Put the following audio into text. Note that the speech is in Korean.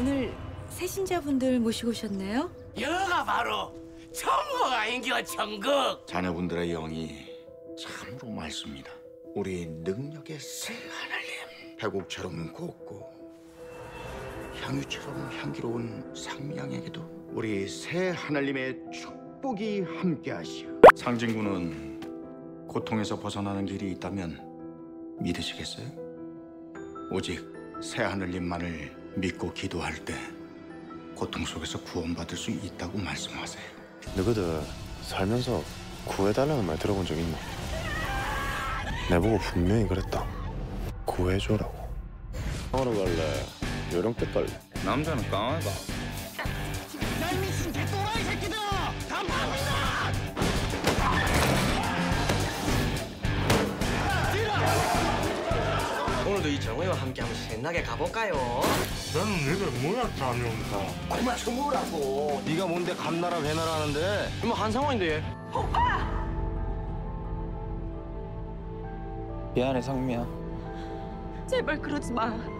오늘 새신자분들 모시고 오셨나요? 여가 바로 천국 아닌겨 천국 자녀분들의 영이 참으로 맑습니다. 우리 능력의 새 하나님, 배국처럼 곱고 향유처럼 향기로운 상미양에게도 우리 새 하나님의 축복이 함께하시오. 상진군은 고통에서 벗어나는 길이 있다면 믿으시겠어요? 오직 새 하늘님만을 믿고 기도할 때 고통 속에서 구원받을 수 있다고 말씀하세요. 너희들 살면서 구해달라는 말 들어본 적 있나? 내보고 분명히 그랬다. 구해줘라고. 하러 갈래? 요령 때 갈래? 남자는 강하다. 오늘도 이 정우와 함께 한번 신나게 가볼까요? 나는 니들 뭐야 다녀온다 그만 쳐보라고 네가 뭔데 감나라 배나라 하는데? 이모 한 상황인데 얘. 미안해 상미야. 제발 그러지 마. 아!